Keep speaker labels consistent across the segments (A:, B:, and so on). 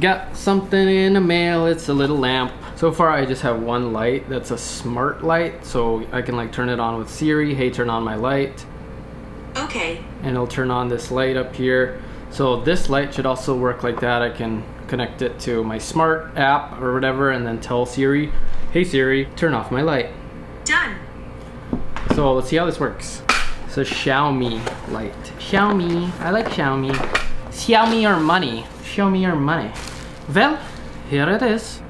A: Got something in the mail, it's a little lamp. So far I just have one light that's a smart light, so I can like turn it on with Siri, hey turn on my light.
B: Okay.
A: And it'll turn on this light up here. So this light should also work like that. I can connect it to my smart app or whatever and then tell Siri, hey Siri, turn off my light.
B: Done.
A: So let's see how this works. It's a Xiaomi light. Xiaomi, I like Xiaomi. Xiaomi or money. Show me your money. Well, here it is.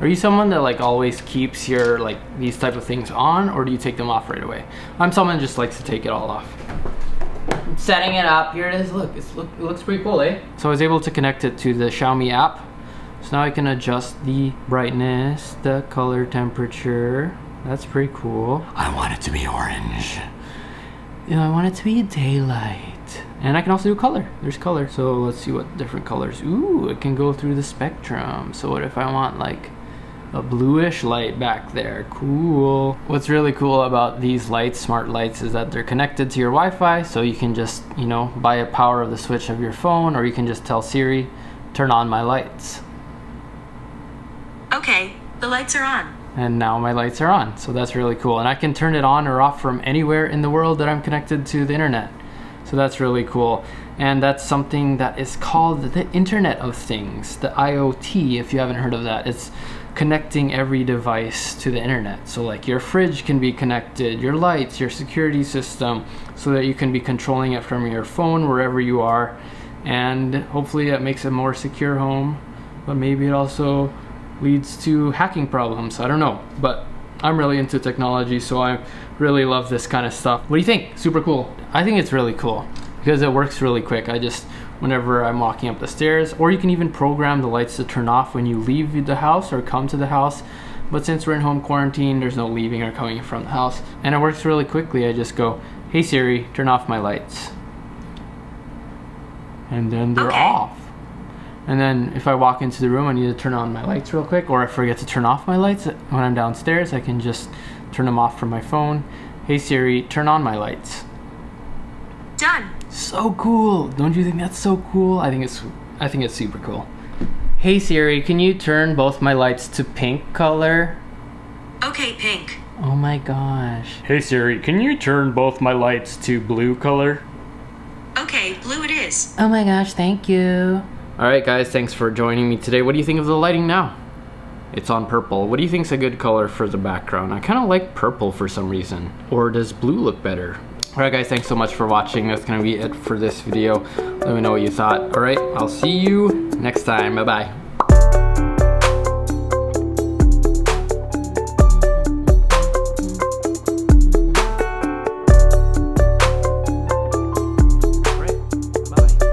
A: Are you someone that like always keeps your like these type of things on or do you take them off right away? I'm someone just likes to take it all off. setting it up, here it is, look, look, it looks pretty cool, eh? So I was able to connect it to the Xiaomi app. So now I can adjust the brightness, the color temperature. That's pretty cool. I want it to be orange. You know, I want it to be daylight. And I can also do color. There's color. So let's see what different colors. Ooh, it can go through the spectrum. So what if I want like a bluish light back there. Cool. What's really cool about these lights, smart lights, is that they're connected to your Wi-Fi, so you can just, you know, by a power of the switch of your phone, or you can just tell Siri, turn on my lights.
B: Okay, the lights are on.
A: And now my lights are on, so that's really cool. And I can turn it on or off from anywhere in the world that I'm connected to the internet. So that's really cool. And that's something that is called the Internet of Things, the IoT, if you haven't heard of that. It's connecting every device to the internet. So like your fridge can be connected, your lights, your security system, so that you can be controlling it from your phone wherever you are. And hopefully that makes a more secure home, but maybe it also leads to hacking problems. I don't know, but I'm really into technology, so I really love this kind of stuff. What do you think? Super cool. I think it's really cool because it works really quick. I just whenever I'm walking up the stairs, or you can even program the lights to turn off when you leave the house or come to the house. But since we're in home quarantine, there's no leaving or coming from the house. And it works really quickly. I just go, hey Siri, turn off my lights. And then they're
B: okay.
A: off. And then if I walk into the room, I need to turn on my lights real quick, or I forget to turn off my lights when I'm downstairs, I can just turn them off from my phone. Hey Siri, turn on my lights.
B: Done.
A: So cool. Don't you think that's so cool? I think it's I think it's super cool. Hey Siri, can you turn both my lights to pink color?
B: Okay, pink.
A: Oh my gosh. Hey Siri, can you turn both my lights to blue color?
B: Okay, blue it is.
A: Oh my gosh, thank you. Alright guys, thanks for joining me today. What do you think of the lighting now? It's on purple. What do you think is a good color for the background? I kind of like purple for some reason. Or does blue look better? Alright guys, thanks so much for watching. That's gonna be it for this video. Let me know what you thought. Alright, I'll see you next time. Bye-bye.